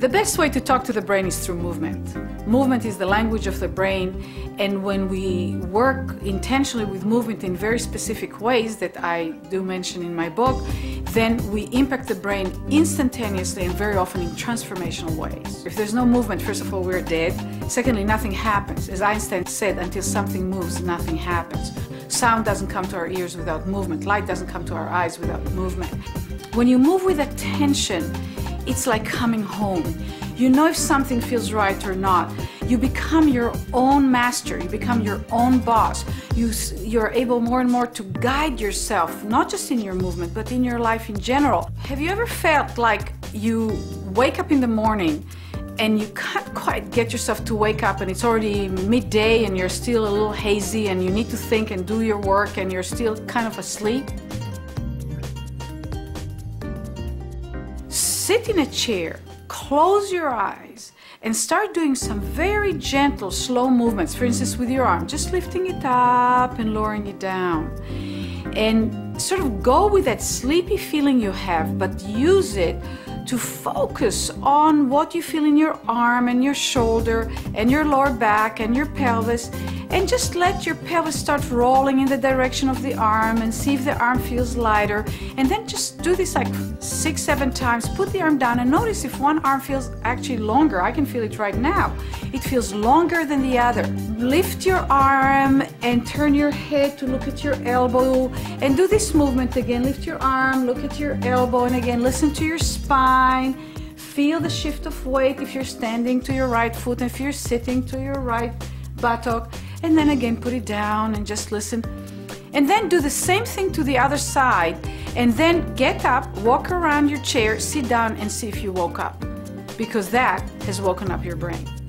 The best way to talk to the brain is through movement. Movement is the language of the brain, and when we work intentionally with movement in very specific ways that I do mention in my book, then we impact the brain instantaneously and very often in transformational ways. If there's no movement, first of all, we're dead. Secondly, nothing happens. As Einstein said, until something moves, nothing happens. Sound doesn't come to our ears without movement. Light doesn't come to our eyes without movement. When you move with attention, it's like coming home. You know if something feels right or not. You become your own master. You become your own boss. You, you're able more and more to guide yourself, not just in your movement, but in your life in general. Have you ever felt like you wake up in the morning and you can't quite get yourself to wake up and it's already midday and you're still a little hazy and you need to think and do your work and you're still kind of asleep? Sit in a chair, close your eyes, and start doing some very gentle, slow movements. For instance, with your arm, just lifting it up and lowering it down. And sort of go with that sleepy feeling you have, but use it to focus on what you feel in your arm and your shoulder and your lower back and your pelvis and just let your pelvis start rolling in the direction of the arm and see if the arm feels lighter. And then just do this like six seven times. Put the arm down and notice if one arm feels actually longer. I can feel it right now. It feels longer than the other. Lift your arm and turn your head to look at your elbow and do this movement again. Lift your arm look at your elbow and again listen to your spine feel the shift of weight if you're standing to your right foot and if you're sitting to your right buttock and then again put it down and just listen. And then do the same thing to the other side and then get up, walk around your chair, sit down and see if you woke up because that has woken up your brain.